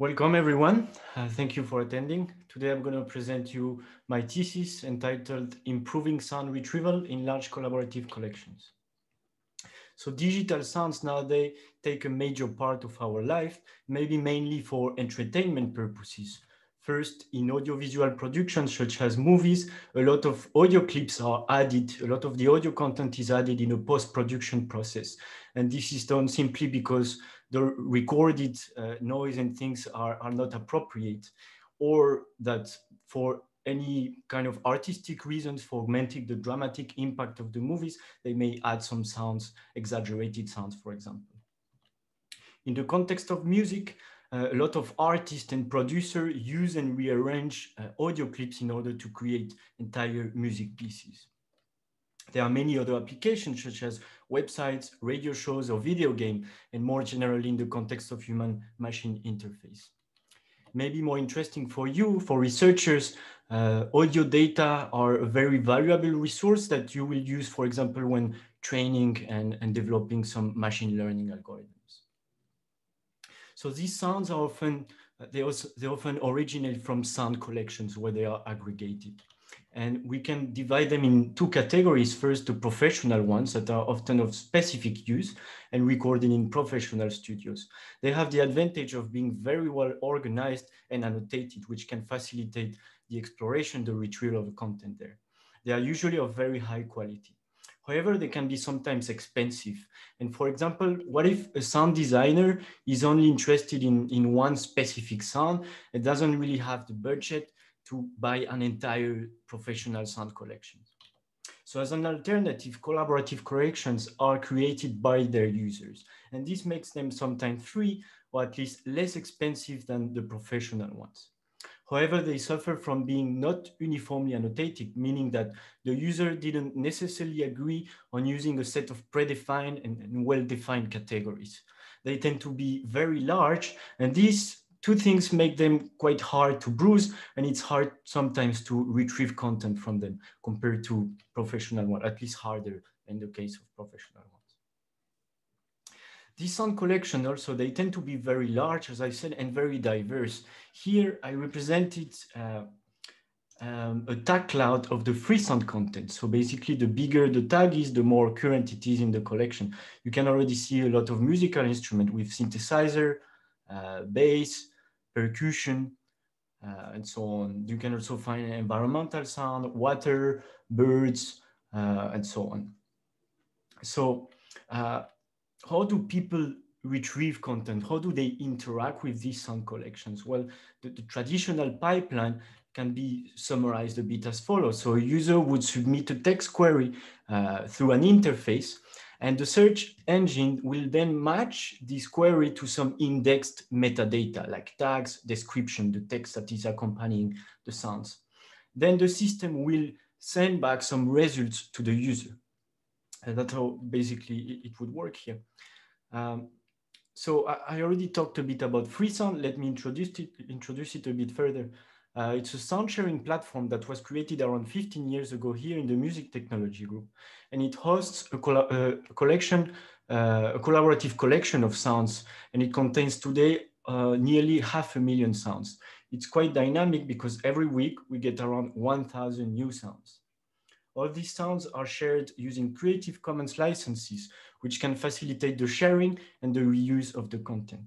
Welcome everyone. Uh, thank you for attending. Today I'm going to present you my thesis entitled Improving Sound Retrieval in Large Collaborative Collections. So digital sounds nowadays take a major part of our life, maybe mainly for entertainment purposes. First, in audiovisual productions such as movies, a lot of audio clips are added. A lot of the audio content is added in a post-production process. And this is done simply because the recorded uh, noise and things are, are not appropriate or that for any kind of artistic reasons for augmenting the dramatic impact of the movies, they may add some sounds, exaggerated sounds, for example. In the context of music, a lot of artists and producers use and rearrange uh, audio clips in order to create entire music pieces. There are many other applications such as websites, radio shows, or video game, and more generally in the context of human-machine interface. Maybe more interesting for you, for researchers, uh, audio data are a very valuable resource that you will use, for example, when training and, and developing some machine learning algorithms. So these sounds are often, uh, they, also, they often originate from sound collections where they are aggregated. And we can divide them in two categories. First, the professional ones that are often of specific use and recorded in professional studios. They have the advantage of being very well organized and annotated, which can facilitate the exploration, the retrieval of content there. They are usually of very high quality. However, they can be sometimes expensive. And for example, what if a sound designer is only interested in, in one specific sound and doesn't really have the budget to buy an entire professional sound collection? So as an alternative, collaborative collections are created by their users. And this makes them sometimes free or at least less expensive than the professional ones. However, they suffer from being not uniformly annotated, meaning that the user didn't necessarily agree on using a set of predefined and, and well-defined categories. They tend to be very large, and these two things make them quite hard to browse, and it's hard sometimes to retrieve content from them compared to professional one, at least harder in the case of professional one. These sound collection also, they tend to be very large, as I said, and very diverse. Here I represented uh, um, a tag cloud of the Freesound content. So basically the bigger the tag is, the more current it is in the collection. You can already see a lot of musical instrument with synthesizer, uh, bass, percussion, uh, and so on. You can also find environmental sound, water, birds, uh, and so on. So uh, how do people retrieve content? How do they interact with these sound collections? Well, the, the, traditional pipeline can be summarized a bit as follows. So a user would submit a text query uh, through an interface, and the search engine will then match this query to some indexed metadata like tags, description, the text that is accompanying the sounds. Then the system will send back some results to the user. And that's how basically it would work here. Um, so I, already talked a bit about FreeSound. Let me introduce it, introduce it a bit further. Uh, it's a sound sharing platform that was created around 15 years ago here in the music technology group. And it hosts a, uh, a collection, uh, a collaborative collection of sounds. And it contains today uh, nearly half a million sounds. It's quite dynamic because every week we get around 1,000 new sounds. All these sounds are shared using Creative Commons licenses, which can facilitate the sharing and the reuse of the content.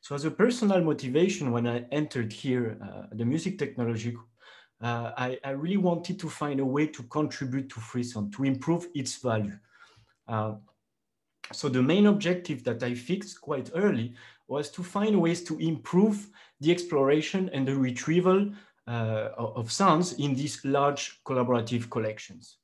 So as a personal motivation, when I entered here, uh, the music technology, uh, I, I, really wanted to find a way to contribute to FreeSound, to improve its value. Uh, so the main objective that I fixed quite early was to find ways to improve the exploration and the retrieval uh, of sounds in these large collaborative collections.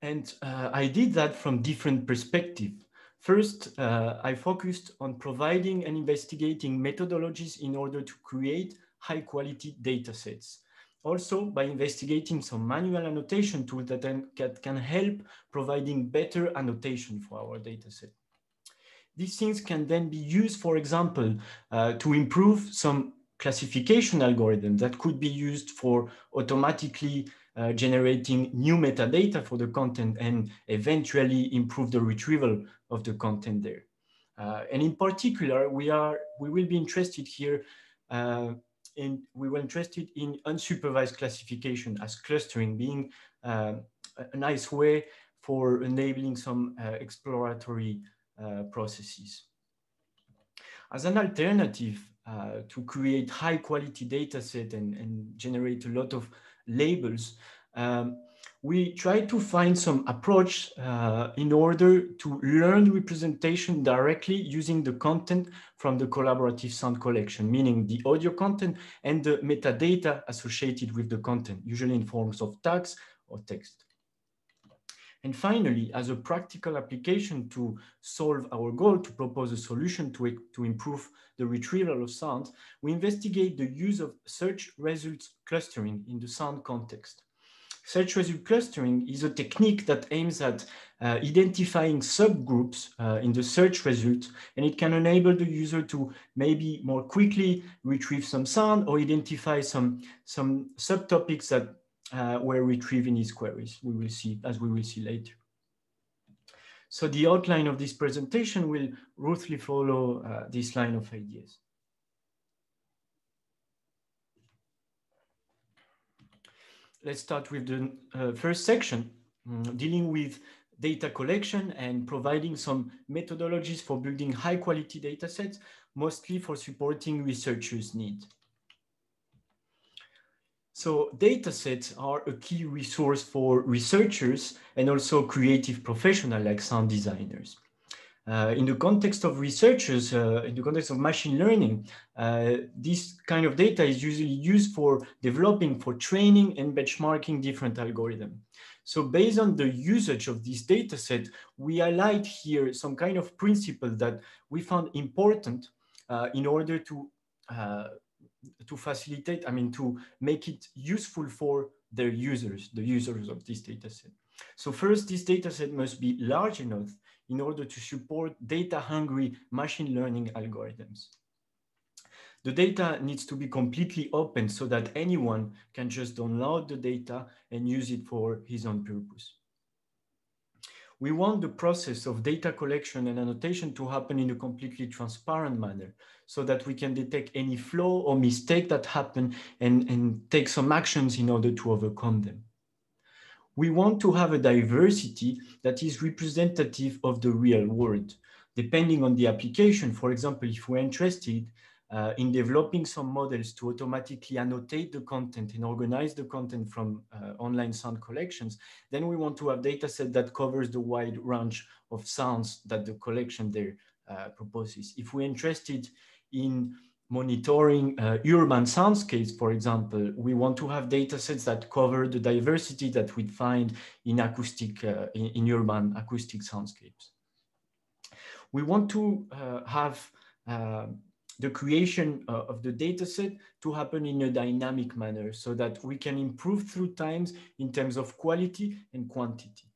And uh, I did that from different perspectives. First, uh, I focused on providing and investigating methodologies in order to create high quality data sets. Also, by investigating some manual annotation tools that, can help providing better annotation for our data set. These things can then be used, for example, uh, to improve some classification algorithm that could be used for automatically uh, generating new metadata for the content and eventually improve the retrieval of the content there. Uh, and in particular, we are we will be interested here uh, in we were interested in unsupervised classification as clustering being uh, a nice way for enabling some uh, exploratory uh, processes. As an alternative uh, to create high quality data set and, and generate a lot of labels, um, we try to find some approach uh, in order to learn representation directly using the content from the collaborative sound collection, meaning the audio content and the metadata associated with the content, usually in forms of tags or text. And finally, as a practical application to solve our goal to propose a solution to, to improve the retrieval of sound, we investigate the use of search results clustering in the sound context. Search result clustering is a technique that aims at uh, identifying subgroups uh, in the search result, and it can enable the user to maybe more quickly retrieve some sound or identify some, some subtopics that uh, were retrieved in his queries, we will see, as we will see later. So the outline of this presentation will roughly follow uh, this line of ideas. let's start with the uh, first section, um, dealing with data collection and providing some methodologies for building high quality data sets, mostly for supporting researchers' need. So data sets are a key resource for researchers and also creative professionals like sound designers. Uh, in the context of researchers, uh, in the context of machine learning, uh, this kind of data is usually used for developing, for training and benchmarking different algorithms. So based on the usage of this data set, we highlight here some kind of principle that we found important uh, in order to, uh, to facilitate, I mean, to make it useful for their users, the users of this data set. So first, this data set must be large enough in order to support data-hungry machine learning algorithms. The data needs to be completely open so that anyone can just download the data and use it for his own purpose. We want the process of data collection and annotation to happen in a completely transparent manner so that we can detect any flaw or mistake that happen and, and take some actions in order to overcome them we want to have a diversity that is representative of the real world. Depending on the application, for example, if we're interested uh, in developing some models to automatically annotate the content and organize the content from uh, online sound collections, then we want to have data set that covers the wide range of sounds that the collection there uh, proposes. If we're interested in monitoring uh, urban soundscapes, for example, we want to have data sets that cover the diversity that we find in acoustic, uh, in, in, urban acoustic soundscapes. We want to uh, have the creation uh, of the data set to happen in a dynamic manner so that we can improve through times in terms of quality and quantity.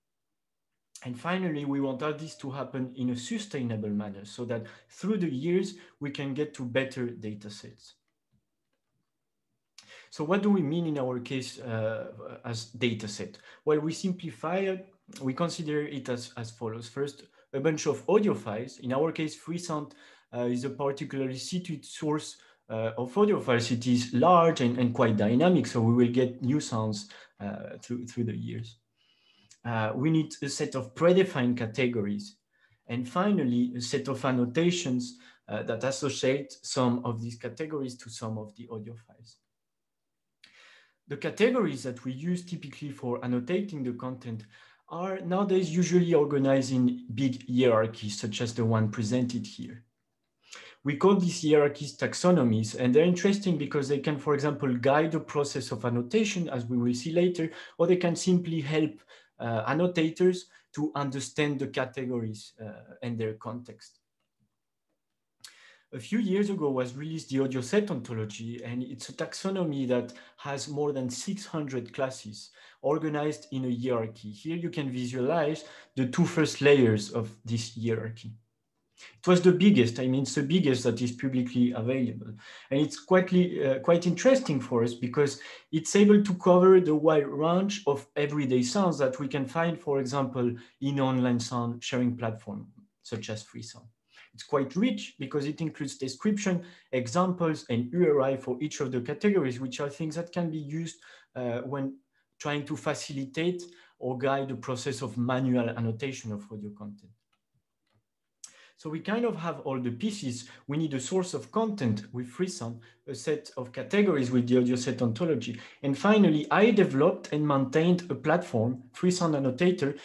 And finally, we want all this to happen in a sustainable manner so that through the years, we can get to better data sets. So what do we mean in our case uh, as data set? Well, we simplify it. We consider it as, as follows. First, a bunch of audio files. In our case, Freesound uh, is a particularly situated source uh, of audio files. It is large and, and quite dynamic, so we will get new sounds uh, through, through the years uh, we need a set of predefined categories. And finally, a set of annotations uh, that associate some of these categories to some of the audio files. The categories that we use typically for annotating the content are nowadays usually organized in big hierarchies, such as the one presented here. We call these hierarchies taxonomies, and they're interesting because they can, for example, guide the process of annotation, as we will see later, or they can simply help uh, annotators to understand the categories uh, and their context. A few years ago was released the AudioSet ontology, and it's a taxonomy that has more than 600 classes organized in a hierarchy. Here you can visualize the two first layers of this hierarchy. It was the biggest, I mean, it's the biggest that is publicly available. And it's quite, uh, quite interesting for us because it's able to cover the wide range of everyday sounds that we can find, for example, in online sound sharing platform, such as Freesound. It's quite rich because it includes description, examples, and URI for each of the categories, which are things that can be used uh, when trying to facilitate or guide the process of manual annotation of audio content. So we kind of have all the pieces. We need a source of content with FreeSound, a set of categories with the AudioSet ontology. And finally, I developed and maintained a platform, FreeSound Annotator,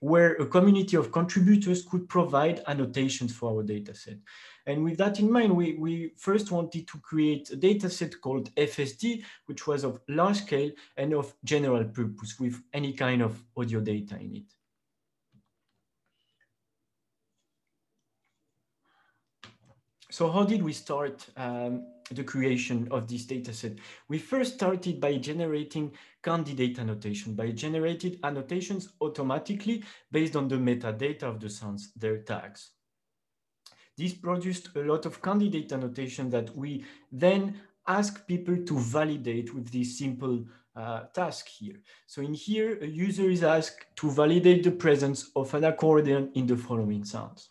where a community of contributors could provide annotations for our dataset. And with that in mind, we, we first wanted to create a dataset called FSD, which was of large scale and of general purpose with any kind of audio data in it. So how did we start um, the creation of this dataset? We first started by generating candidate annotation, by generated annotations automatically based on the metadata of the sounds, their tags. This produced a lot of candidate annotation that we then ask people to validate with this simple uh, task here. So in here, a user is asked to validate the presence of an accordion in the following sounds.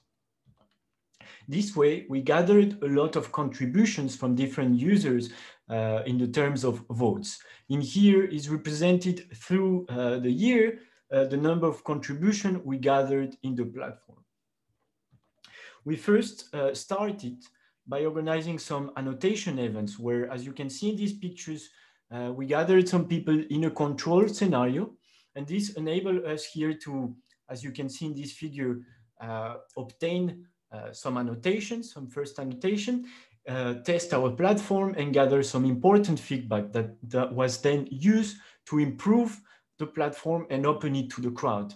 This way, we gathered a lot of contributions from different users uh, in the terms of votes. In here is represented through uh, the year, uh, the number of contribution we gathered in the platform. We first uh, started by organizing some annotation events where, as you can see in these pictures, uh, we gathered some people in a controlled scenario. And this enabled us here to, as you can see in this figure, uh, obtain some annotations, some first annotation, uh, test our platform and gather some important feedback that, that was then used to improve the platform and open it to the crowd.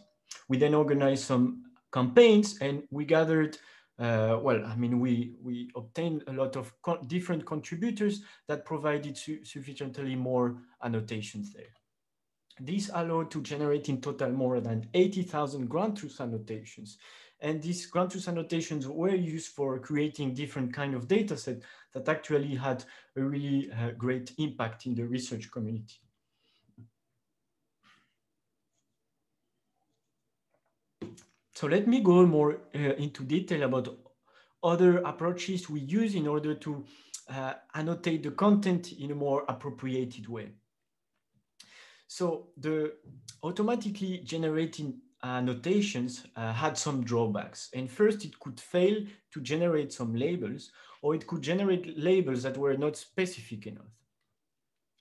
We then organized some campaigns and we gathered uh, well, I mean, we, we obtained a lot of co different contributors that provided su sufficiently more annotations there. This allowed to generate in total more than 80,000 ground truth annotations. And these ground truth annotations were used for creating different kind of data set that actually had a really uh, great impact in the research community. So let me go more uh, into detail about other approaches we use in order to uh, annotate the content in a more appropriated way. So the automatically generating annotations uh, had some drawbacks. And first, it could fail to generate some labels, or it could generate labels that were not specific enough.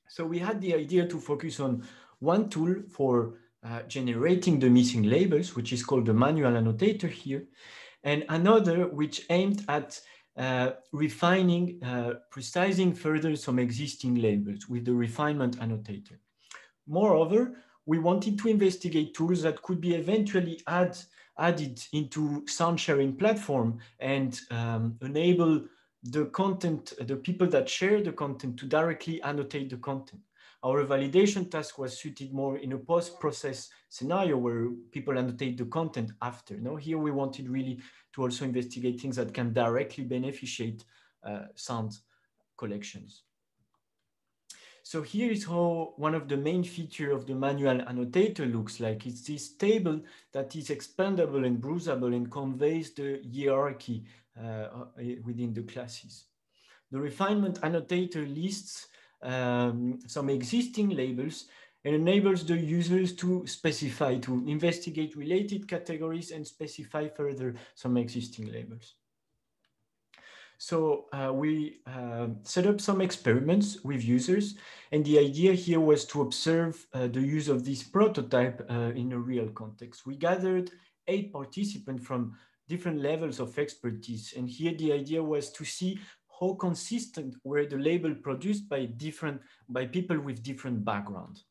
So we had the idea to focus on one tool for uh, generating the missing labels, which is called the manual annotator here, and another which aimed at uh, refining, uh, precising further some existing labels with the refinement annotator. Moreover, we wanted to investigate tools that could be eventually add, added into sound sharing platform and um, enable the content, the people that share the content to directly annotate the content. Our validation task was suited more in a post-process scenario where people annotate the content after. No, here we wanted really to also investigate things that can directly beneficiate uh, sound collections. So here is how one of the main feature of the manual annotator looks like. It's this table that is expandable and browsable and conveys the hierarchy uh, within the classes. The refinement annotator lists um, some existing labels and enables the users to specify, to investigate related categories and specify further some existing labels. So uh, we uh, set up some experiments with users. And the idea here was to observe uh, the use of this prototype uh, in a real context. We gathered eight participants from different levels of expertise. And here the idea was to see how consistent were the label produced by different, by people with different backgrounds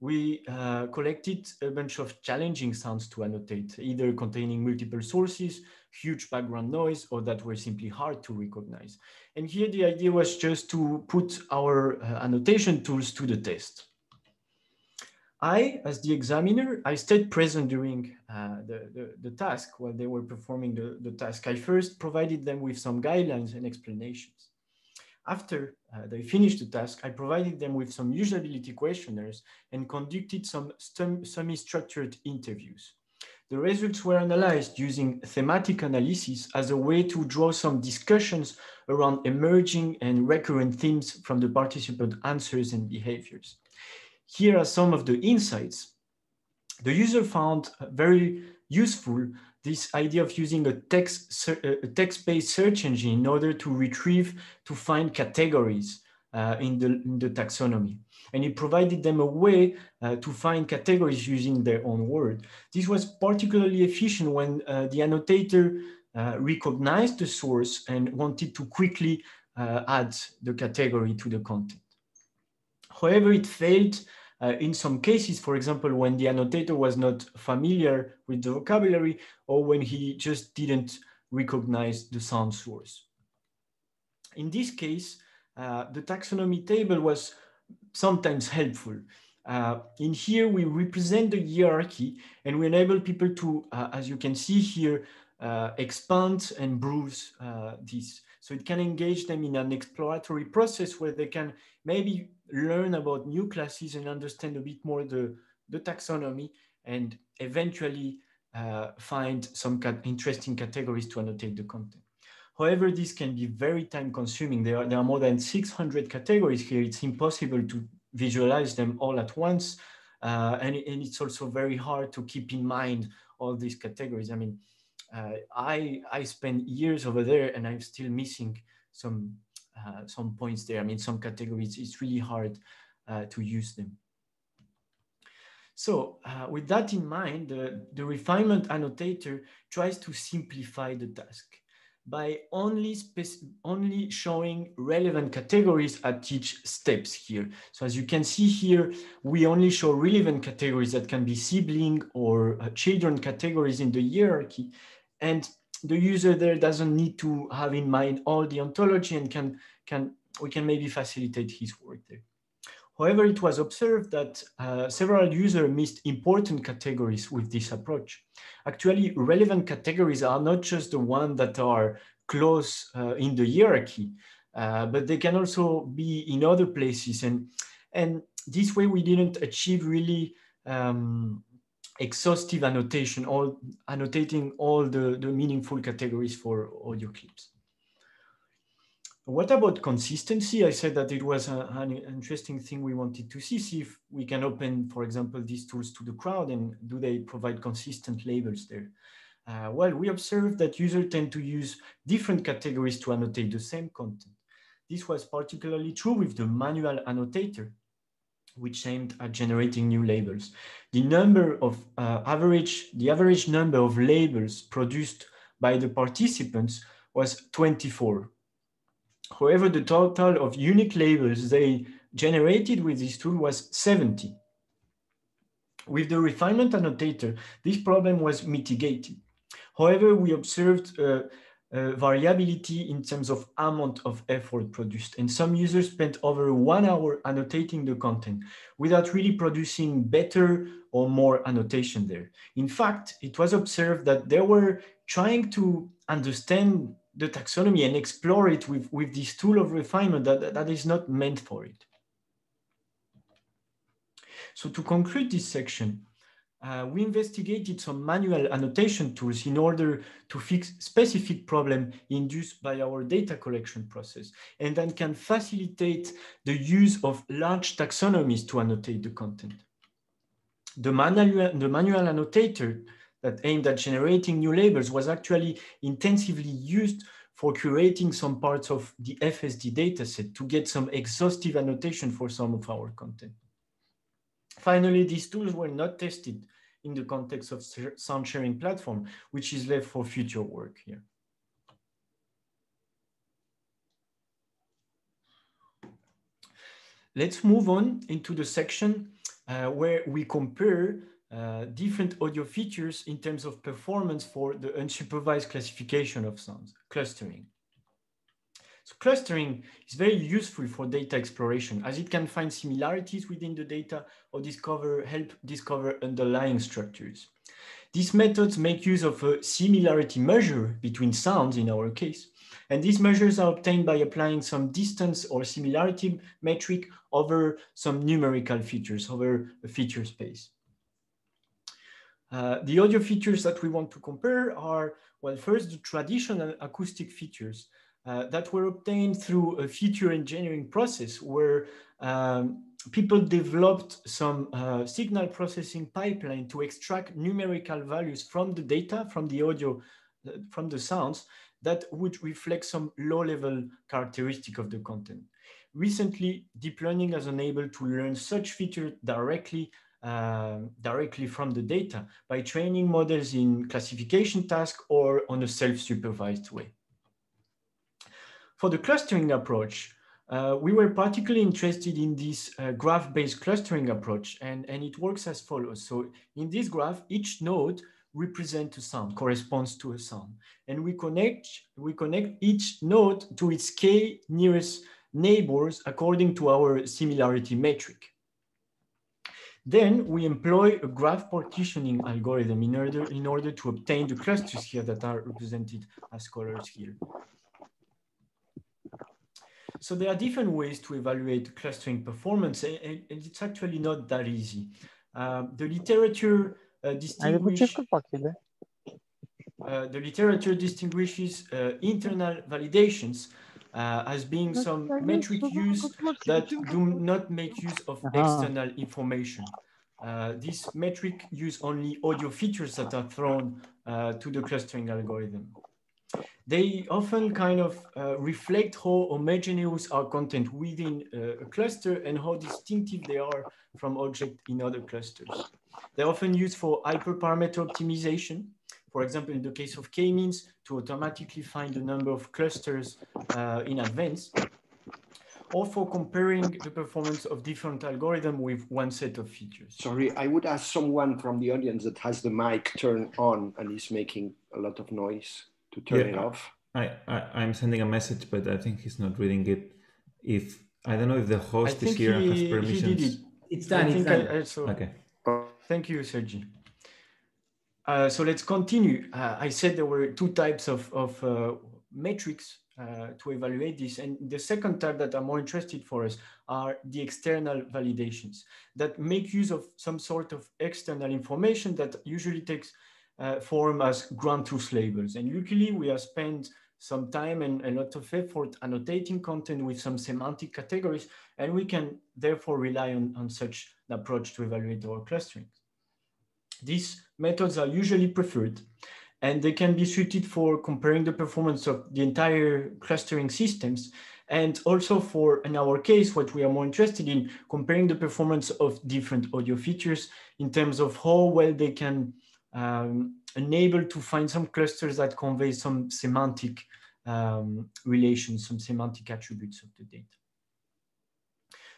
we uh, collected a bunch of challenging sounds to annotate, either containing multiple sources, huge background noise, or that were simply hard to recognize. And here the idea was just to put our uh, annotation tools to the test. I, as the examiner, I stayed present during uh, the, the, the, task while they were performing the, the task. I first provided them with some guidelines and explanations. After uh, they finished the task, I provided them with some usability questionnaires and conducted some semi-structured interviews. The results were analyzed using thematic analysis as a way to draw some discussions around emerging and recurrent themes from the participant answers and behaviors. Here are some of the insights. The user found very useful this idea of using a text a text-based search engine in order to retrieve to find categories uh, in, the, in the taxonomy and it provided them a way uh, to find categories using their own word. This was particularly efficient when uh, the annotator uh, recognized the source and wanted to quickly uh, add the category to the content. However, it failed uh, in some cases, for example, when the annotator was not familiar with the vocabulary or when he just didn't recognize the sound source. In this case, uh, the taxonomy table was sometimes helpful. Uh, in here, we represent the hierarchy and we enable people to, uh, as you can see here, uh, expand and bruise uh, this. So it can engage them in an exploratory process where they can maybe learn about new classes and understand a bit more the, the taxonomy and eventually find some interesting categories to annotate the content. However, this can be very time consuming. There are, there are more than 600 categories here. It's impossible to visualize them all at once. Uh, and, and it's also very hard to keep in mind all these categories. I mean, uh, I, I spent years over there and I'm still missing some, uh, some points there. I mean, some categories, it's really hard uh, to use them. So uh, with that in mind, the, the refinement annotator tries to simplify the task by only, only showing relevant categories at each steps here. So as you can see here, we only show relevant categories that can be sibling or uh, children categories in the hierarchy. And the user there doesn't need to have in mind all the ontology and can, can we can maybe facilitate his work there. However, it was observed that uh, several users missed important categories with this approach. Actually, relevant categories are not just the ones that are close uh, in the hierarchy, uh, but they can also be in other places. And, and this way we didn't achieve really um, exhaustive annotation, all annotating all the, the meaningful categories for audio clips. What about consistency? I said that it was a, an interesting thing we wanted to see, see if we can open, for example, these tools to the crowd and do they provide consistent labels there? Uh, well, we observed that users tend to use different categories to annotate the same content. This was particularly true with the manual annotator, which aimed at generating new labels. The number of uh, average, the average number of labels produced by the participants was 24 However, the total of unique labels they generated with this tool was 70. With the refinement annotator, this problem was mitigated. However, we observed uh, uh, variability in terms of amount of effort produced. And some users spent over one hour annotating the content without really producing better or more annotation there. In fact, it was observed that they were trying to understand the taxonomy and explore it with, with this tool of refinement that, that is not meant for it. So to conclude this section, uh, we investigated some manual annotation tools in order to fix specific problem induced by our data collection process and then can facilitate the use of large taxonomies to annotate the content. The manual, the manual annotator that aimed at generating new labels was actually intensively used for curating some parts of the FSD dataset to get some exhaustive annotation for some of our content. Finally, these tools were not tested in the context of sound sharing platform, which is left for future work here. Let's move on into the section uh, where we compare uh, different audio features in terms of performance for the unsupervised classification of sounds, clustering. So clustering is very useful for data exploration as it can find similarities within the data or discover, help discover underlying structures. These methods make use of a similarity measure between sounds in our case. And these measures are obtained by applying some distance or similarity metric over some numerical features, over a feature space. Uh, the audio features that we want to compare are, well, first the traditional acoustic features uh, that were obtained through a feature engineering process where um, people developed some uh, signal processing pipeline to extract numerical values from the data, from the audio, uh, from the sounds that would reflect some low-level characteristic of the content. Recently, deep learning has enabled to learn such features directly uh, directly from the data by training models in classification task or on a self-supervised way. For the clustering approach, uh, we were particularly interested in this uh, graph-based clustering approach, and, and it works as follows. So in this graph, each node represents a sound, corresponds to a sound. And we connect, we connect each node to its k nearest neighbors according to our similarity metric. Then we employ a graph partitioning algorithm in order, in order to obtain the clusters here that are represented as colors here. So there are different ways to evaluate clustering performance, and, and it's actually not that easy. Uh, the literature uh, distinguishes uh, the literature distinguishes uh, internal validations uh, as being some metric use that do not make use of external information. Uh, this metric use only audio features that are thrown uh, to the clustering algorithm. They often kind of uh, reflect how homogeneous our content within uh, a cluster and how distinctive they are from objects in other clusters. They're often used for hyperparameter optimization, for example, in the case of k-means, to automatically find the number of clusters uh, in advance, or for comparing the performance of different algorithms with one set of features. Sorry, I would ask someone from the audience that has the mic turned on and is making a lot of noise to turn yeah, it off. I, I, am sending a message, but I think he's not reading it. If I don't know if the host is here he, has permissions. It. It's done. I it's done. I, so, okay. Thank you, Sergi. Uh, so let's continue. Uh, I said there were two types of, of uh, metrics uh, to evaluate this. And the second type that are more interested for us are the external validations that make use of some sort of external information that usually takes uh, form as ground truth labels. And luckily we have spent some time and a lot of effort annotating content with some semantic categories, and we can therefore rely on, on such an approach to evaluate our clustering. These methods are usually preferred, and they can be suited for comparing the performance of the entire clustering systems, and also for, in our case, what we are more interested in, comparing the performance of different audio features in terms of how well they can um, enable to find some clusters that convey some semantic um, relations, some semantic attributes of the data.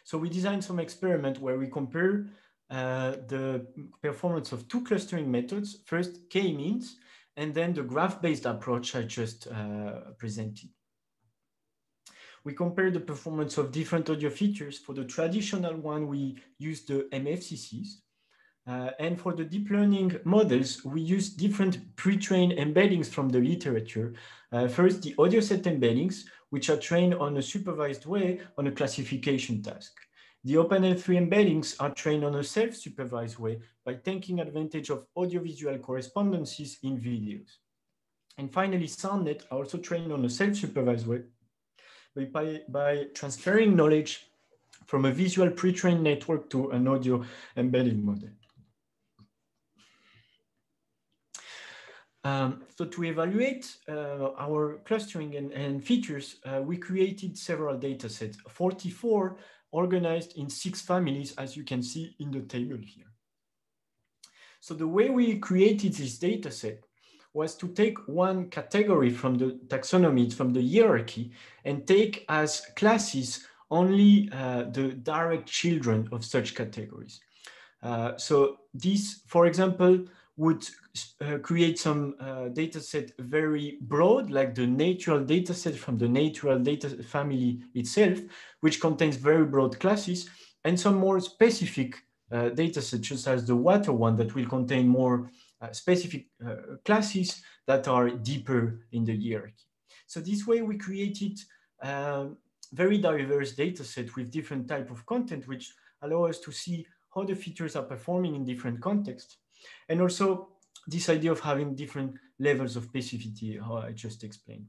So we designed some experiment where we compare uh, the performance of two clustering methods, first k-means, and then the graph-based approach I just uh, presented. We compare the performance of different audio features. For the traditional one, we use the MFCCs, uh, and for the deep learning models, we use different pre-trained embeddings from the literature. Uh, first, the AudioSet embeddings, which are trained on a supervised way on a classification task. The OpenL3 embeddings are trained on a self-supervised way by taking advantage of audiovisual correspondences in videos. And finally, SoundNet are also trained on a self-supervised way by, by transferring knowledge from a visual pre-trained network to an audio embedding model. Um, so to evaluate uh, our clustering and, and features, uh, we created several data sets, 44 organized in six families, as you can see in the table here. So the way we created this data set was to take one category from the taxonomy, from the hierarchy, and take as classes only uh, the direct children of such categories. Uh, so this, for example, would uh, create some uh, data set very broad, like the natural data set from the natural data family itself, which contains very broad classes, and some more specific uh, data sets, such as the water one that will contain more uh, specific uh, classes that are deeper in the hierarchy. So this way we created um, very diverse data set with different type of content, which allow us to see how the features are performing in different contexts And also this idea of having different levels of specificity, how I just explained.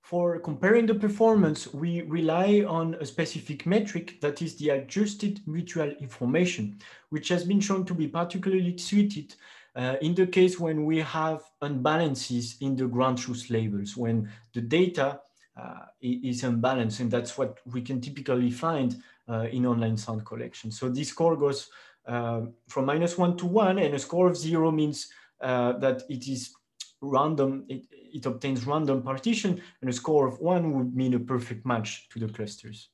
For comparing the performance, we rely on a specific metric that is the adjusted mutual information, which has been shown to be particularly suited uh, in the case when we have unbalances in the ground truth labels, when the data uh, is unbalanced, and that's what we can typically find uh, in online sound collection. So this score goes from minus one to one, and a score of zero means uh, that it is random, it, it obtains random partition, and a score of one would mean a perfect match to the clusters.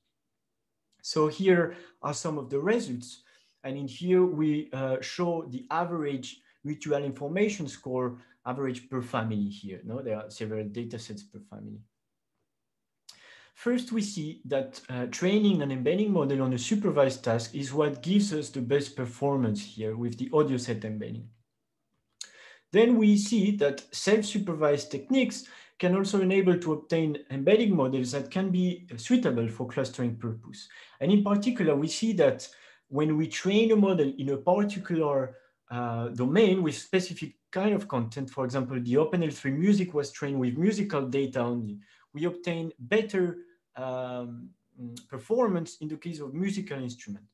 So here are some of the results. And in here, we uh, show the average mutual information score average per family here. No, there are several data sets per family. First, we see that uh, training an embedding model on a supervised task is what gives us the best performance here with the AudioSet embedding. Then we see that self-supervised techniques can also enable to obtain embedding models that can be suitable for clustering purpose. And in particular, we see that when we train a model in a particular uh, domain with specific kind of content, for example, the OpenL3 music was trained with musical data only, we obtain better um, performance in the case of musical instrument.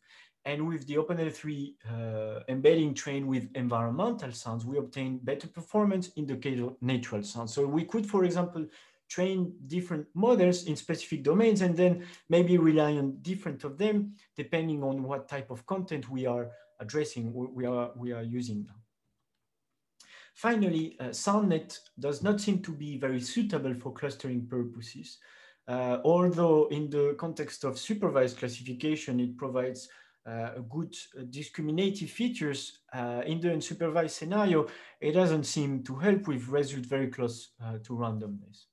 And with the OpenL3 uh, embedding trained with environmental sounds, we obtain better performance in the case of natural sounds. So we could, for example, train different models in specific domains and then maybe rely on different of them depending on what type of content we are addressing, we are, we are using now. Finally, uh, SoundNet does not seem to be very suitable for clustering purposes. Uh, although in the context of supervised classification, it provides uh, good uh, discriminative features uh, in the unsupervised scenario, it doesn't seem to help with results very close uh, to randomness.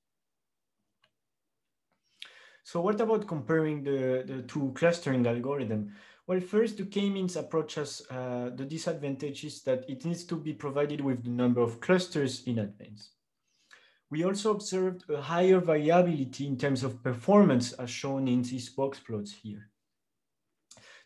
So what about comparing the, the two clustering algorithm? Well, first, the k-means approach has uh, the is that it needs to be provided with the number of clusters in advance. We also observed a higher variability in terms of performance as shown in these box plots here.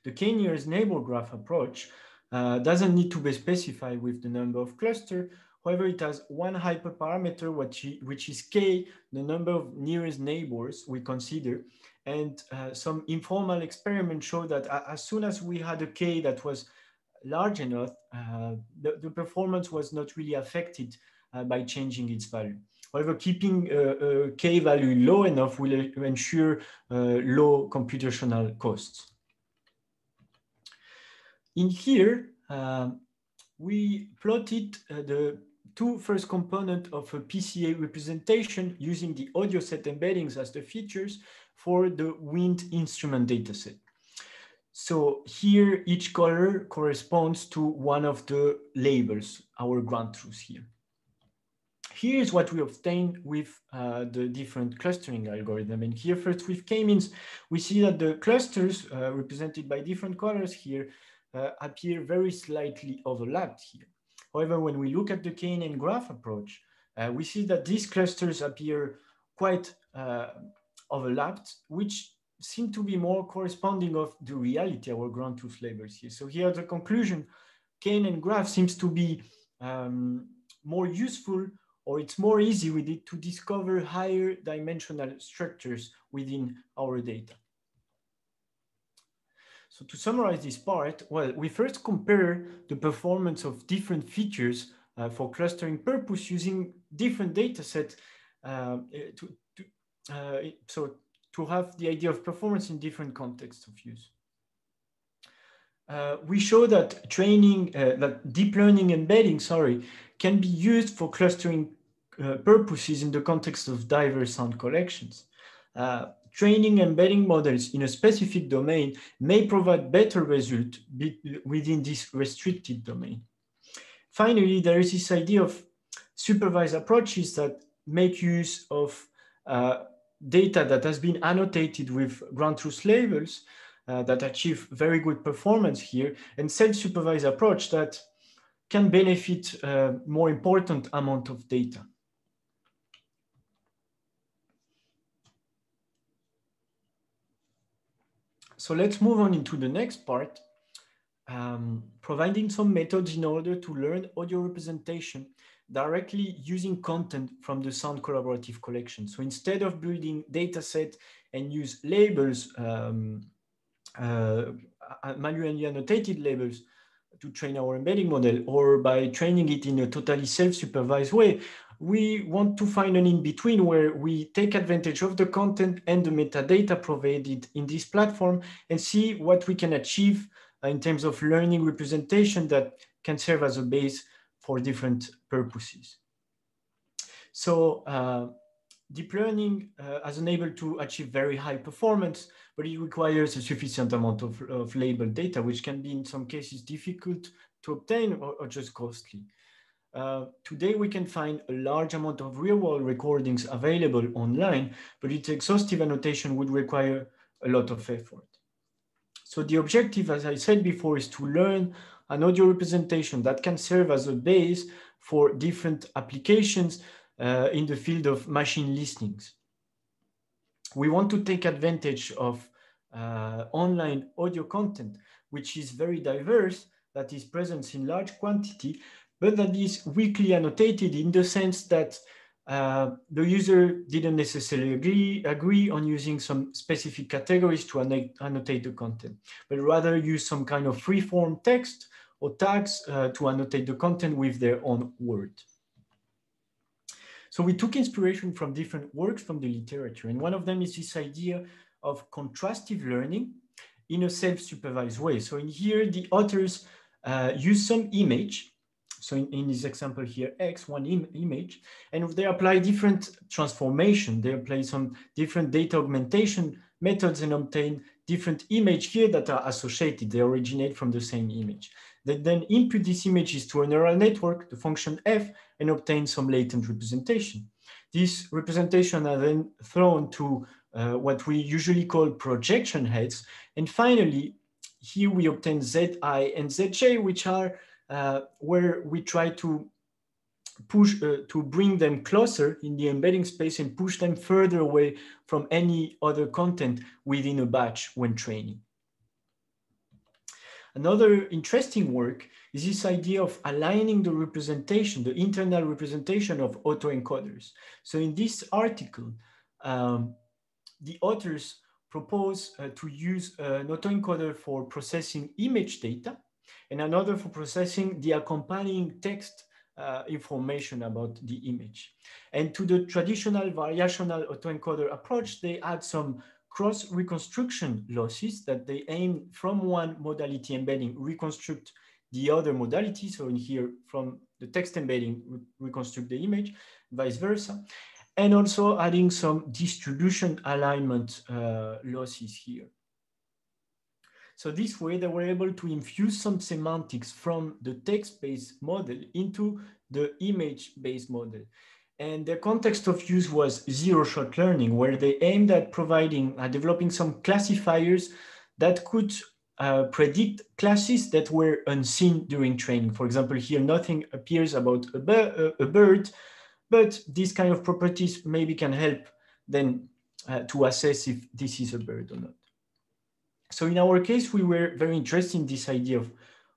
The k-nearest neighbor graph approach uh, doesn't need to be specified with the number of cluster. However, it has one hyperparameter, which is k, the number of nearest neighbors we consider. And uh, some informal experiments show that as soon as we had a k that was large enough, uh, the, the, performance was not really affected uh, by changing its value. However, keeping a, k value low enough will ensure uh, low computational costs. In here, uh, we plotted uh, the two first components of a PCA representation using the AudioSet embeddings as the features for the wind instrument dataset. So here, each color corresponds to one of the labels, our ground truth here. Here's what we obtain with uh, the different clustering algorithm. And here first with k-means, we see that the clusters uh, represented by different colors here uh, appear very slightly overlapped here. However, when we look at the k-NN graph approach, uh, we see that these clusters appear quite uh, overlapped, which seem to be more corresponding of the reality, our ground truth labels here. So here the conclusion, k-NN graph seems to be um, more useful or it's more easy with it to discover higher dimensional structures within our data. So to summarize this part, well, we first compare the performance of different features uh, for clustering purpose using different data sets uh, to, so to have the idea of performance in different contexts of use. Uh, we show that training, uh, that deep learning embedding, sorry, can be used for clustering uh, purposes in the context of diverse sound collections. Uh, training embedding models in a specific domain may provide better results within this restricted domain. Finally, there is this idea of supervised approaches that make use of uh, data that has been annotated with ground truth labels uh, that achieve very good performance here and self-supervised approach that can benefit a uh, more important amount of data. So let's move on into the next part. um, providing some methods in order to learn audio representation directly using content from the sound collaborative collection. So instead of building data set and use labels, um, uh, manually annotated labels to train our embedding model or by training it in a totally self-supervised way, we want to find an in-between where we take advantage of the content and the metadata provided in this platform and see what we can achieve in terms of learning representation that can serve as a base for different purposes. So uh, deep learning uh, has enabled to achieve very high performance, but it requires a sufficient amount of, of labeled data, which can be in some cases difficult to obtain or, or just costly. Uh, today, we can find a large amount of real-world recordings available online, but its exhaustive annotation would require a lot of effort. So the objective, as I said before, is to learn an audio representation that can serve as a base for different applications uh, in the field of machine listenings. We want to take advantage of uh, online audio content, which is very diverse, that is present in large quantity, but that is weakly annotated in the sense that uh, the user didn't necessarily agree, agree on using some specific categories to annotate the content, but rather use some kind of free-form text or tags uh, to annotate the content with their own word. So we took inspiration from different works from the literature, and one of them is this idea of contrastive learning in a self-supervised way. So in here, the authors uh, use some image so in, in this example here, X, one Im image, and if they apply different transformation, they apply some different data augmentation methods and obtain different image here that are associated. They originate from the same image. They then input these images to a neural network, the function f, and obtain some latent representation. These representation are then thrown to uh, what we usually call projection heads. And finally, here we obtain Zi and Zj, which are where we try to push uh, to bring them closer in the embedding space and push them further away from any other content within a batch when training. Another interesting work is this idea of aligning the representation, the internal representation of autoencoders. So in this article, um, the authors propose uh, to use an autoencoder for processing image data and another for processing the accompanying text uh, information about the image. And to the traditional variational autoencoder approach, they add some cross reconstruction losses that they aim from one modality embedding reconstruct the other modality. So in here, from the text embedding, re reconstruct the image, vice versa. And also adding some distribution alignment uh, losses here. So this way they were able to infuse some semantics from the text-based model into the image-based model. And the context of use was zero-shot learning, where they aimed at providing, uh, developing some classifiers that could uh, predict classes that were unseen during training. For example, here nothing appears about a, a bird, but these kind of properties maybe can help then uh, to assess if this is a bird or not. So in our case, we were very interested in this idea of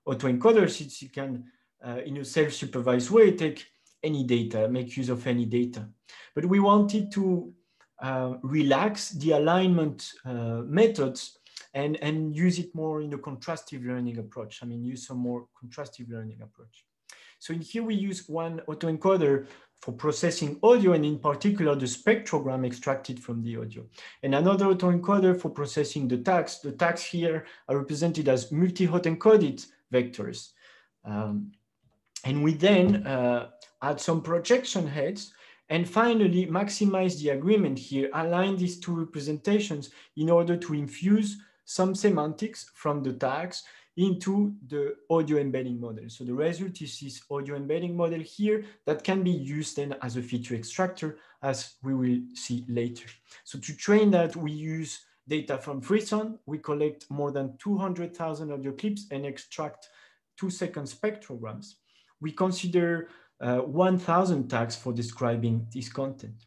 autoencoders. It's you can, uh, in a self-supervised way, take any data, make use of any data. But we wanted to uh, relax the alignment uh, methods and, and use it more in a contrastive learning approach. I mean, use some more contrastive learning approach. So in here we use one autoencoder for processing audio and in particular the spectrogram extracted from the audio. And another autoencoder for processing the tags. The tags here are represented as multi-hot encoded vectors. Um, and we then uh, add some projection heads and finally maximize the agreement here, align these two representations in order to infuse some semantics from the tags into the audio embedding model. So the result is this audio embedding model here that can be used then as a feature extractor, as we will see later. So to train that, we use data from Freesound. We collect more than 200,000 audio clips and extract two second spectrograms. We consider uh, 1,000 tags for describing this content.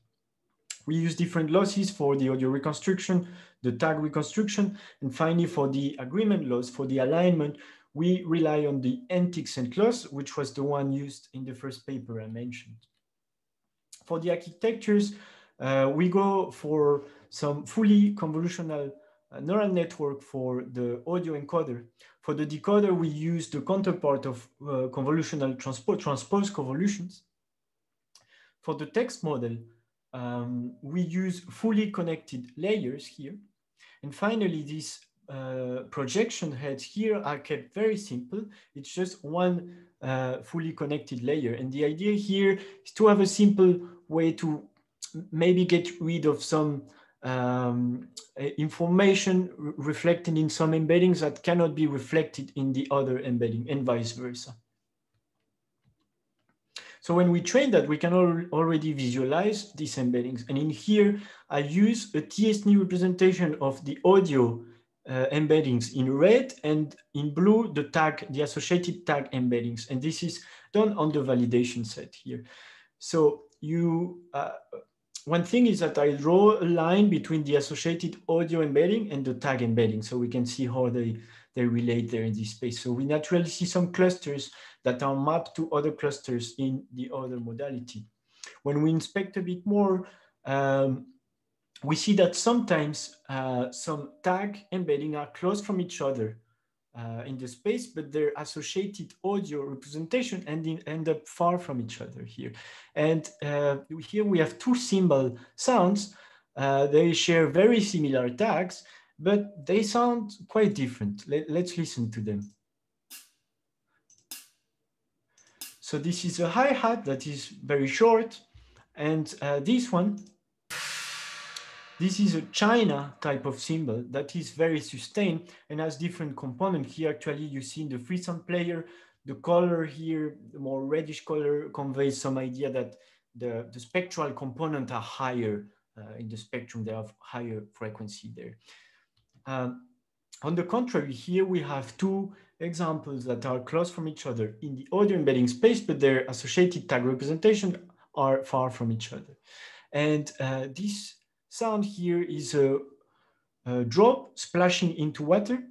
We use different losses for the audio reconstruction, the tag reconstruction, and finally for the agreement loss, for the alignment, we rely on the NT-Xent loss, which was the one used in the first paper I mentioned. For the architectures, uh, we go for some fully convolutional uh, neural network for the audio encoder. For the decoder, we use the counterpart of uh, convolutional transpo transpose convolutions. For the text model, um, we use fully connected layers here. And finally, these uh, projection heads here are kept very simple. It's just one uh, fully connected layer. And the idea here is to have a simple way to maybe get rid of some um, information reflected in some embeddings that cannot be reflected in the other embedding and vice versa. So when we train that, we can al already visualize these embeddings. And in here, I use a t-SNE representation of the audio uh, embeddings in red and in blue, the tag, the associated tag embeddings. And this is done on the validation set here. So you, uh, one thing is that I draw a line between the associated audio embedding and the tag embedding. So we can see how they, they relate there in this space. So we naturally see some clusters that are mapped to other clusters in the other modality. When we inspect a bit more, um, we see that sometimes uh, some tag embedding are close from each other uh, in the space, but their associated audio representation ending, end up far from each other here. And uh, here we have two cymbal sounds. Uh, they share very similar tags, but they sound quite different. Let, let's listen to them. So this is a hi-hat that is very short. And uh, this one this is a China type of cymbal that is very sustained and has different components. Here, actually, you see in the Freesound player, the color here, the more reddish color conveys some idea that the, the spectral component are higher uh, in the spectrum. They have higher frequency there. Um, on the contrary, here we have two examples that are close from each other in the audio embedding space, but their associated tag representation are far from each other. And uh, this sound here is a, a drop splashing into water.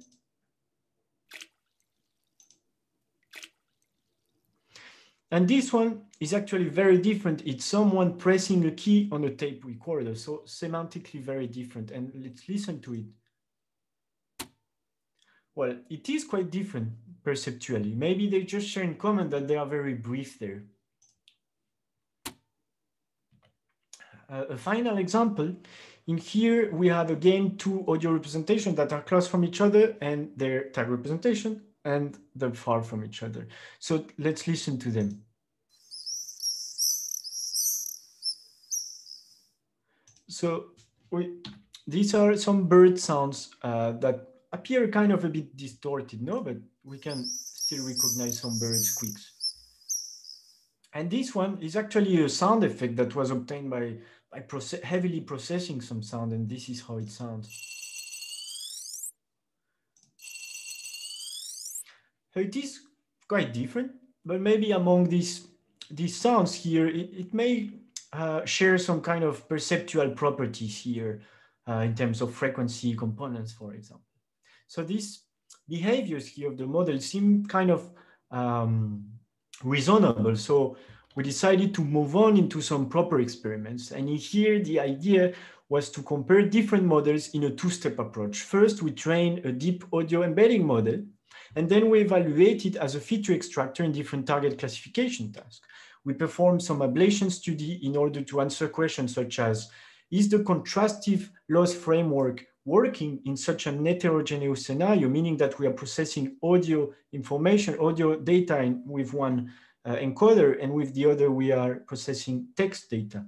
And this one is actually very different. It's someone pressing a key on a tape recorder. So semantically very different. And let's listen to it. Well, it is quite different perceptually. Maybe they just share in common that they are very brief there. Uh, a final example, in here we have again two audio representations that are close from each other and their tag representation and they're far from each other. So let's listen to them. So we, these are some bird sounds uh, that appear kind of a bit distorted, no? But we can still recognize some bird squeaks. And this one is actually a sound effect that was obtained by by proce heavily processing some sound, and this is how it sounds. So it is quite different, but maybe among these these sounds here, it, it may uh, share some kind of perceptual properties here uh, in terms of frequency components, for example. So these behaviors here of the model seem kind of um, reasonable. So we decided to move on into some proper experiments. And here the idea was to compare different models in a two-step approach. First, we train a deep audio embedding model, and then we evaluate it as a feature extractor in different target classification tasks. We perform some ablation study in order to answer questions such as, is the contrastive loss framework working in such an heterogeneous scenario, meaning that we are processing audio information, audio data with one uh, encoder, and with the other, we are processing text data.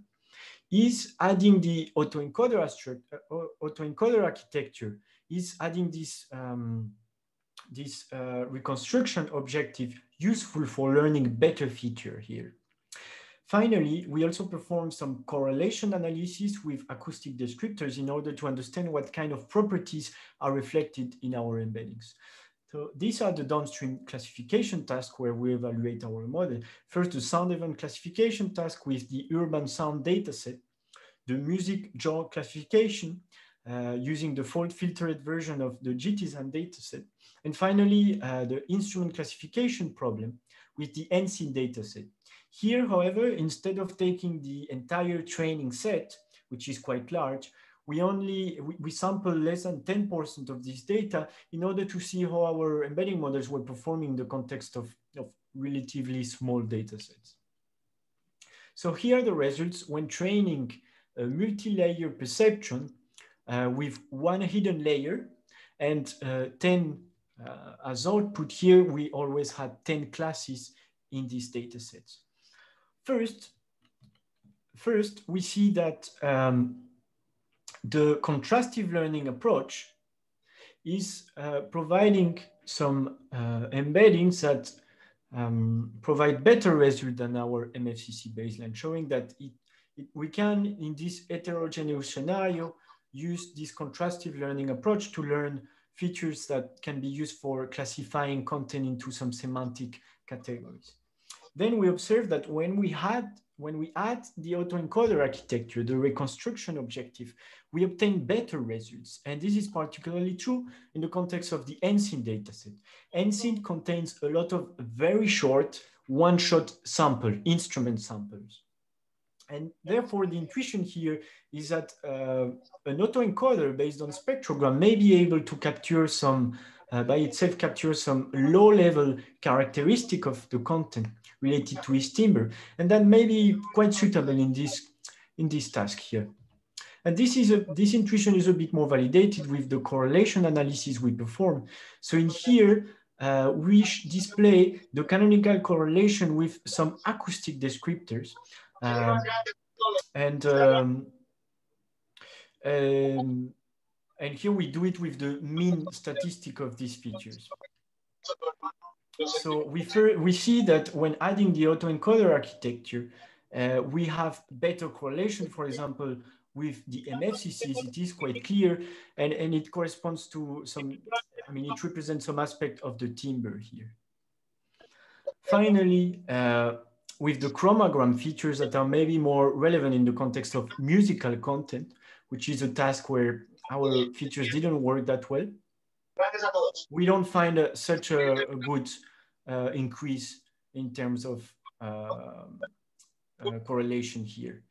Is adding the autoencoder, uh, autoencoder architecture, is adding this, um, this uh, reconstruction objective useful for learning better feature here. Finally, we also perform some correlation analysis with acoustic descriptors in order to understand what kind of properties are reflected in our embeddings. So these are the downstream classification tasks where we evaluate our model. First, the sound event classification task with the urban sound dataset, the music genre classification, uh, using the fault filtered version of the GTZAN dataset. And finally, uh, the instrument classification problem with the NSynth dataset. Here, however, instead of taking the entire training set, which is quite large, we only, we, we sample less than 10% of this data in order to see how our embedding models were performing in the context of, of relatively small data sets. So here are the results when training a multi-layer perceptron uh, with one hidden layer and uh, 10 uh, as output here, we always had 10 classes in these data sets. First, first we see that um, the contrastive learning approach is uh, providing some uh, embeddings that um, provide better results than our MFCC baseline, showing that it, it, we can, in this heterogeneous scenario, use this contrastive learning approach to learn features that can be used for classifying content into some semantic categories. Then we observed that when we had when we add the autoencoder architecture, the reconstruction objective, we obtain better results. And this is particularly true in the context of the NSynth dataset. NSynth contains a lot of very short one-shot sample, instrument samples. And therefore, the intuition here is that uh, an autoencoder based on spectrogram may be able to capture some, uh, by itself capture some low-level characteristic of the content related to his timbre. And that may be quite suitable in this, in this task here. And this, is a, this intuition is a bit more validated with the correlation analysis we perform. So in here, uh, we display the canonical correlation with some acoustic descriptors um, and um, um, and here we do it with the mean statistic of these features. So we, we see that when adding the autoencoder architecture, uh, we have better correlation, for example, with the MFCCs, it is quite clear, and, and it corresponds to some, I mean, it represents some aspect of the timbre here. Finally, uh, with the chromagram features that are maybe more relevant in the context of musical content, which is a task where our features didn't work that well. We don't find a, such a, a good uh, increase in terms of uh, uh, correlation here.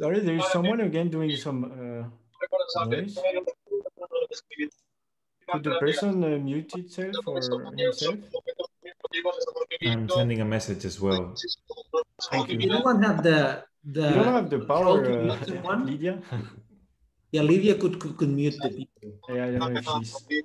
Sorry, there is someone again doing some uh, noise. Could the person uh, mute itself or himself? I'm sending a message as well. Thank you. You don't have the the. You don't have the power, uh, Lydia. yeah, Lydia could, could could mute the people. Yeah, I don't know if she's here.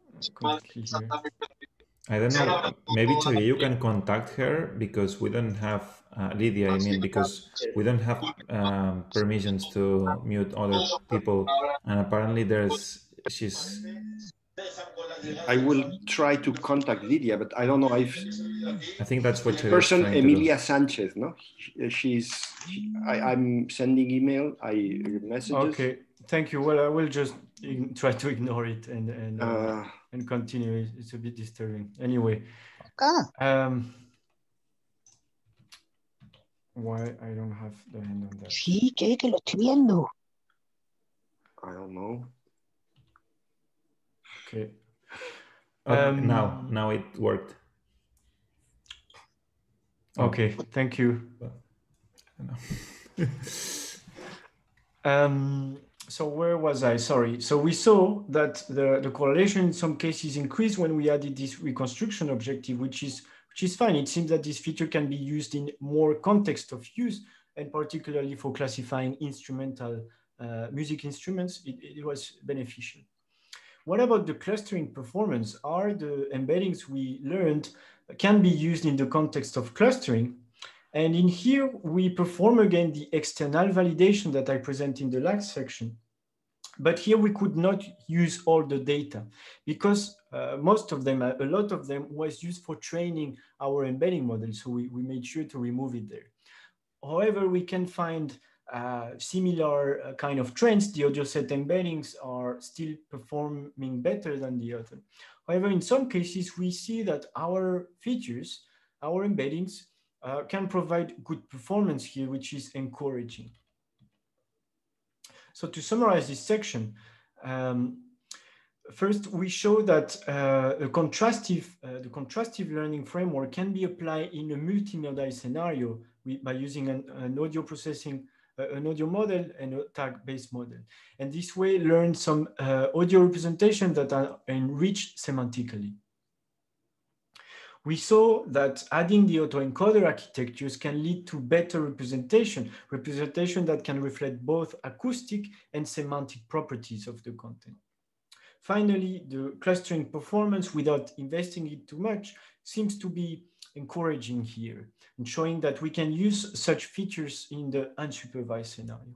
I don't know. Maybe Xavier, you can contact her because we don't have uh, Lydia. I mean, because we don't have um, permissions to mute other people, and apparently there's she's I will try to contact Lydia, but I don't know if. I think that's what. Person Emilia Sanchez, no, she's. She, I, am sending email. I messages. Okay, thank you. Well, I will just try to ignore it and and uh, uh, and continue. It's a bit disturbing. Anyway. Ah. Um. Why I don't have the hand on that? Sí, que que lo estoy viendo. I don't know. Okay. Um, now, now it worked. Okay, thank you. um, so where was I? Sorry. So we saw that the, the correlation in some cases increased when we added this reconstruction objective, which is which is fine. It seems that this feature can be used in more context of use, and particularly for classifying instrumental uh, music instruments, it, it was beneficial. What about the clustering performance? Are the embeddings we learned can be used in the context of clustering? And in here, we perform again the external validation that I present in the last section. But here we could not use all the data because uh, most of them, a lot of them was used for training our embedding model. So we, we made sure to remove it there. However, we can find uh, similar uh, kind of trends, the audio set embeddings are still performing better than the other. However, in some cases, we see that our features, our embeddings, uh, can provide good performance here, which is encouraging. So to summarize this section, um, first we show that uh, contrastive, uh, the contrastive learning framework can be applied in a multimodal scenario by using an, an audio processing, uh, an audio model and a tag-based model. And this way learn some uh, audio representation that are enriched semantically we saw that adding the autoencoder architectures can lead to better representation, representation that can reflect both acoustic and semantic properties of the content. Finally, the clustering performance without investing it too much seems to be encouraging here and showing that we can use such features in the unsupervised scenario.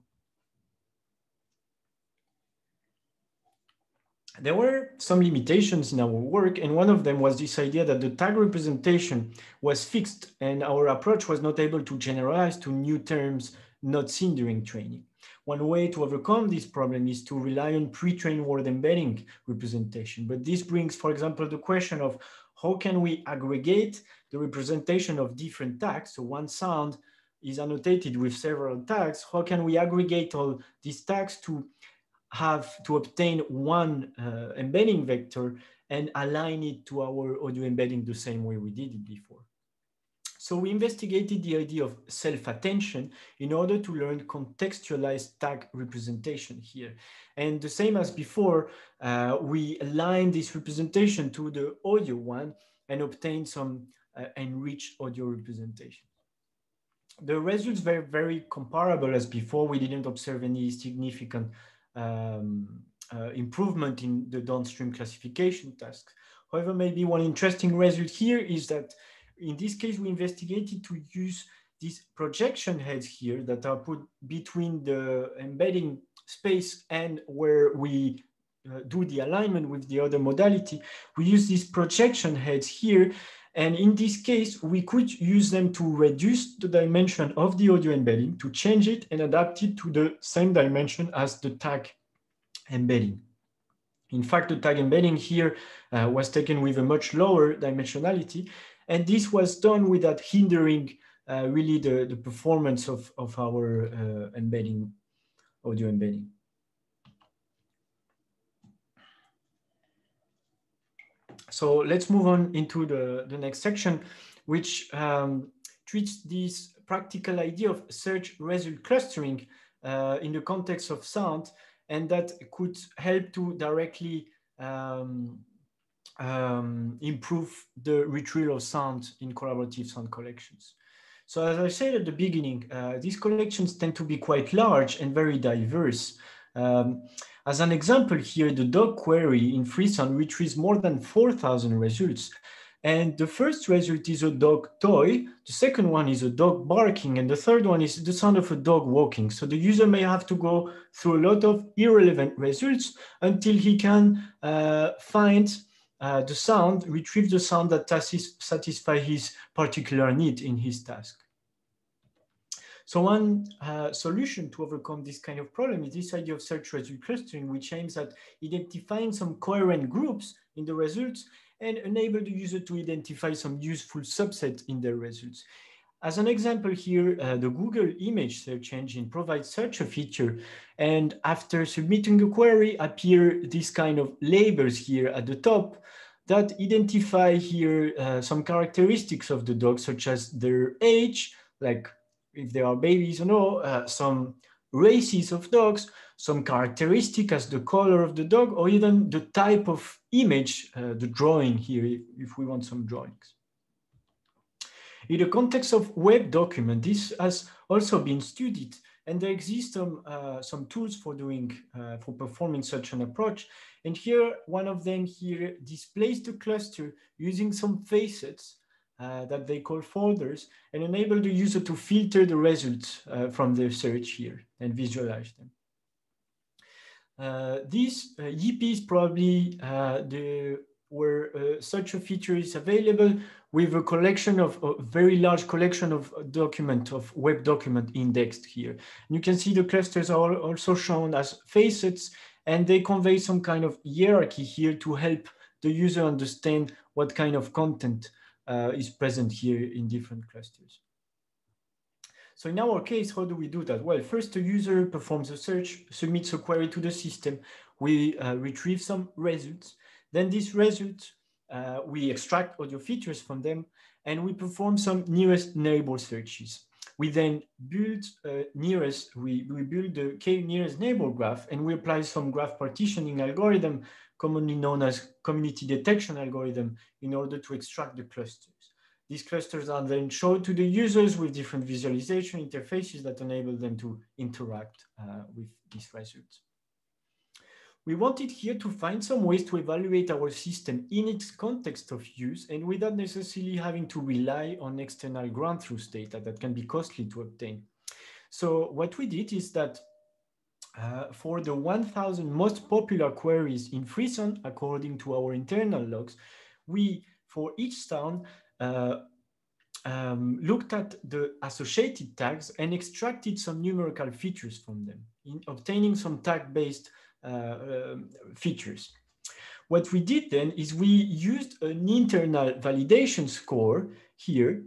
There were some limitations in our work, and one of them was this idea that the tag representation was fixed and our approach was not able to generalize to new terms not seen during training. One way to overcome this problem is to rely on pre-trained word embedding representation. But this brings, for example, the question of how can we aggregate the representation of different tags? So one sound is annotated with several tags. How can we aggregate all these tags to have to obtain one uh, embedding vector and align it to our audio embedding the same way we did it before. So we investigated the idea of self-attention in order to learn contextualized tag representation here. And the same as before, uh, we aligned this representation to the audio one and obtained some uh, enriched audio representation. The results were very comparable as before. We didn't observe any significant um, uh, improvement in the downstream classification tasks. However, maybe one interesting result here is that in this case, we investigated to use these projection heads here that are put between the embedding space and where we uh, do the alignment with the other modality. We use these projection heads here. And in this case, we could use them to reduce the dimension of the audio embedding, to change it and adapt it to the same dimension as the tag embedding. In fact, the tag embedding here uh, was taken with a much lower dimensionality, and this was done without hindering uh, really the, the performance of, of our uh, embedding, audio embedding. So let's move on into the, the next section, which um, treats this practical idea of search result clustering uh, in the context of sound and that could help to directly um, um, improve the retrieval of sound in collaborative sound collections. So as I said at the beginning, uh, these collections tend to be quite large and very diverse. Um, as an example here, the dog query in Freesound retrieves more than 4,000 results and the first result is a dog toy. The second one is a dog barking. And the third one is the sound of a dog walking. So the user may have to go through a lot of irrelevant results until he can uh, find uh, the sound, retrieve the sound that satisfies his particular need in his task. So one uh, solution to overcome this kind of problem is this idea of search result clustering, which aims at identifying some coherent groups in the results and enable the user to identify some useful subset in their results. As an example here, uh, the Google image search engine provides such a feature. And after submitting a query, appear these kind of labels here at the top that identify here uh, some characteristics of the dog, such as their age, like if they are babies or no, uh, some races of dogs, some characteristic as the color of the dog, or even the type of image, uh, the drawing here, if we want some drawings. In the context of web document, this has also been studied, and there exist some, uh, some tools for doing, uh, for performing such an approach. And here, one of them here displays the cluster using some facets uh, that they call folders and enable the user to filter the results uh, from their search here and visualize them. Uh, these uh, YIPs probably uh, the, where uh, such a feature is available with a collection of a very large collection of document of web document indexed here. And you can see the clusters are also shown as facets and they convey some kind of hierarchy here to help the user understand what kind of content uh, is present here in different clusters. So in our case, how do we do that? Well, first the user performs a search, submits a query to the system. We uh, retrieve some results. Then these results, uh, we extract audio features from them and we perform some nearest neighbor searches. We then build uh, nearest, we, we build the k nearest neighbor graph and we apply some graph partitioning algorithm commonly known as community detection algorithm in order to extract the clusters. These clusters are then shown to the users with different visualization interfaces that enable them to interact uh, with these results. We wanted here to find some ways to evaluate our system in its context of use and without necessarily having to rely on external ground truth data that can be costly to obtain. So what we did is that uh, for the 1000 most popular queries in Freesound, according to our internal logs, we, for each sound, uh, um, looked at the associated tags and extracted some numerical features from them, in obtaining some tag-based uh, um, features. What we did then is we used an internal validation score here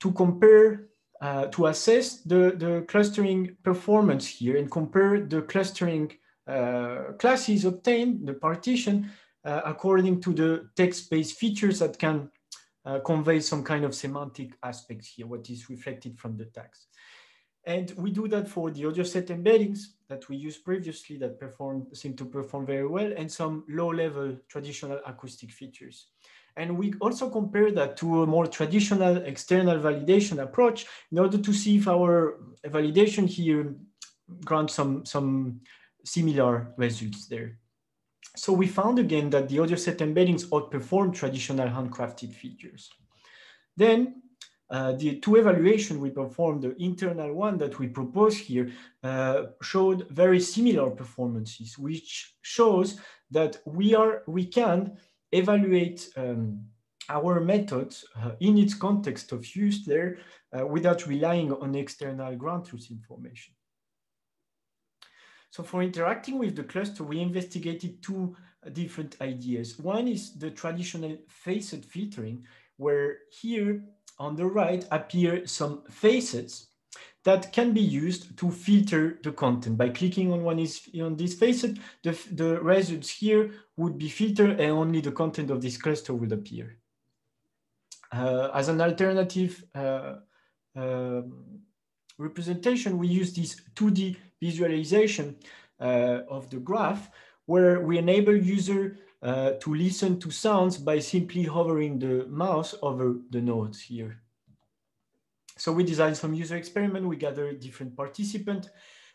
to compare, uh, to assess the, the clustering performance here and compare the clustering uh, classes obtained, the partition, uh, according to the text-based features that can uh, convey some kind of semantic aspects here, what is reflected from the text. And we do that for the audio set embeddings that we used previously that perform, seem to perform very well and some low level traditional acoustic features. And we also compare that to a more traditional external validation approach in order to see if our validation here grants some, some similar results there. So we found again that the audio set embeddings outperform traditional handcrafted features. Then uh, the two evaluation we performed, the internal one that we propose here, uh, showed very similar performances, which shows that we are we can evaluate um, our method uh, in its context of use there uh, without relying on external ground truth information. So for interacting with the cluster, we investigated two different ideas. One is the traditional facet filtering, where here on the right appear some facets that can be used to filter the content. By clicking on one is on this facet, the, the results here would be filtered and only the content of this cluster would appear. Uh, as an alternative uh, uh, representation, we use this 2D visualization uh, of the graph where we enable user uh, to listen to sounds by simply hovering the mouse over the nodes here. So we designed some user experiment. We gathered different participants.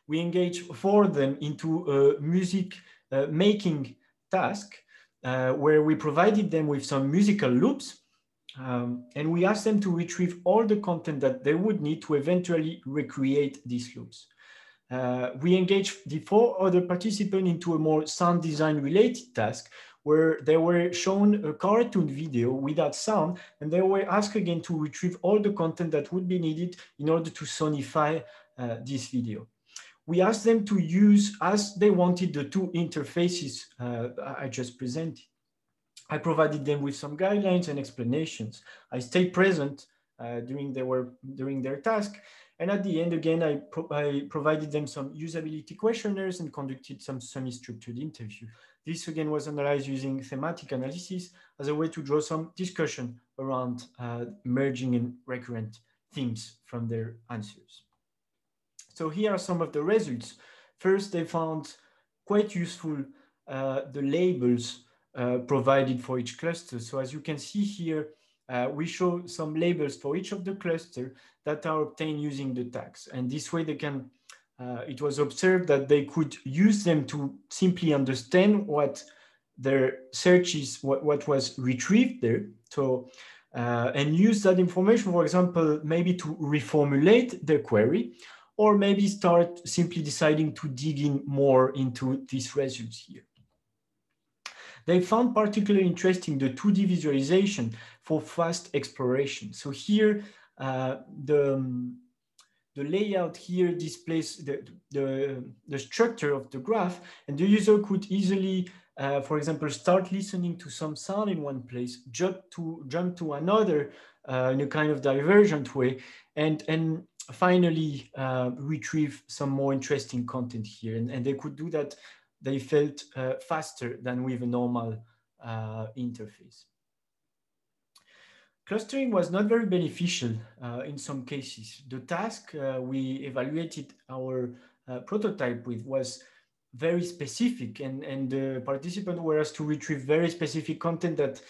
We engage four of them into a music uh, making task uh, where we provided them with some musical loops um, and we asked them to retrieve all the content that they would need to eventually recreate these loops. Uh, we engaged the four other participants into a more sound design related task where they were shown a cartoon video without sound, and they were asked again to retrieve all the content that would be needed in order to sonify uh, this video. We asked them to use, as they wanted, the two interfaces uh, I just presented. I provided them with some guidelines and explanations. I stayed present uh, during, their, during their task, and at the end, again, I, pro I, provided them some usability questionnaires and conducted some semi-structured interview. This again was analyzed using thematic analysis as a way to draw some discussion around uh, merging and recurrent themes from their answers. So here are some of the results. First, they found quite useful uh, the labels uh, provided for each cluster. So as you can see here, uh, we show some labels for each of the cluster that are obtained using the tags. And this way they can uh, it was observed that they could use them to simply understand what their searches, what, what was retrieved there. So, uh, and use that information, for example, maybe to reformulate their query, or maybe start simply deciding to dig in more into these results here. They found particularly interesting the 2D visualization for fast exploration. So here, uh, the, um, the layout here displays the, the, the structure of the graph and the user could easily, uh, for example, start listening to some sound in one place, jump to, jump to another uh, in a kind of divergent way and, and finally uh, retrieve some more interesting content here. And, and they could do that, they felt uh, faster than with a normal uh, interface. Clustering was not very beneficial uh, in some cases. The task uh, we evaluated our uh, prototype with was very specific and, and the participant were asked to retrieve very specific content that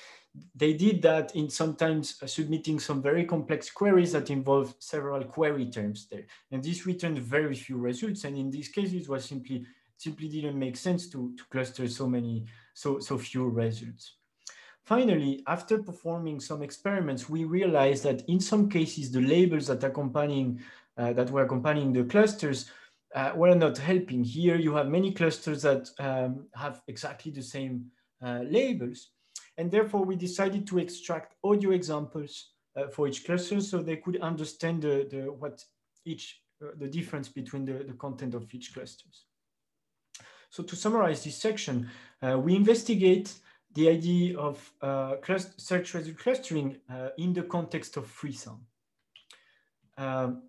they did that in sometimes submitting some very complex queries that involve several query terms there. And this returned very few results. And in these cases was simply simply didn't make sense to, to cluster so many, so, so few results. Finally, after performing some experiments, we realized that in some cases, the labels that accompanying uh, that were accompanying the clusters uh, were not helping. Here you have many clusters that um, have exactly the same uh, labels. And therefore we decided to extract audio examples uh, for each cluster so they could understand the, the what each, uh, the difference between the, the content of each clusters. So to summarize this section, uh, we investigate the idea of uh, search result clustering uh, in the context of Freesound. Um,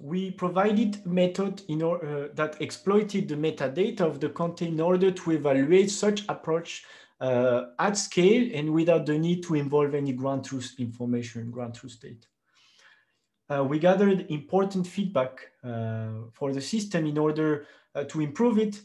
we provided method in order, uh, that exploited the metadata of the content in order to evaluate such approach uh, at scale and without the need to involve any ground truth information, ground truth data. Uh, we gathered important feedback uh, for the system in order to improve it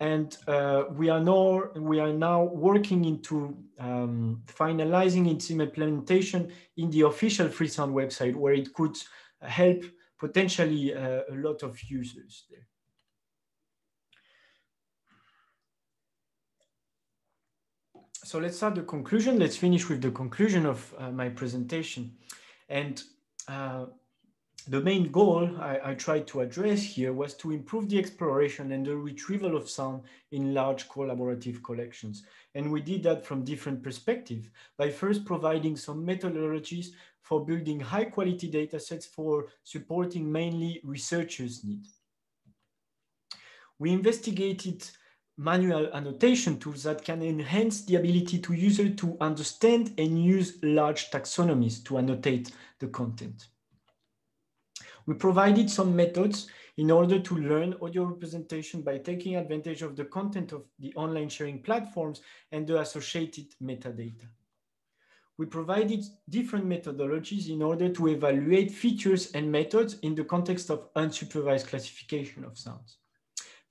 and uh, we are now we are now working into um, finalizing its implementation in the official Freesound website, where it could help potentially uh, a lot of users there. So let's start the conclusion. Let's finish with the conclusion of uh, my presentation. And uh, the main goal I, I, tried to address here was to improve the exploration and the retrieval of sound in large collaborative collections. And we did that from different perspectives by first providing some methodologies for building high quality data sets for supporting mainly researchers' needs. We investigated manual annotation tools that can enhance the ability to user to understand and use large taxonomies to annotate the content. We provided some methods in order to learn audio representation by taking advantage of the content of the online sharing platforms and the associated metadata. We provided different methodologies in order to evaluate features and methods in the context of unsupervised classification of sounds.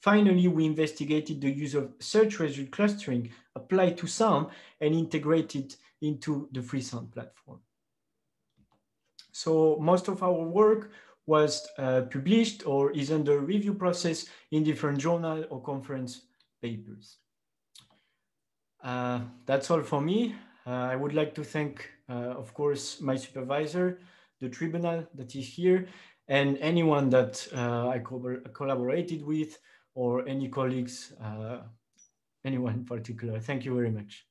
Finally, we investigated the use of search result clustering applied to sound and integrated into the Freesound platform. So most of our work was uh, published or is under review process in different journal or conference papers. Uh, that's all for me. Uh, I would like to thank, uh, of course, my supervisor, the tribunal that is here, and anyone that uh, I co collaborated with or any colleagues, uh, anyone in particular. Thank you very much.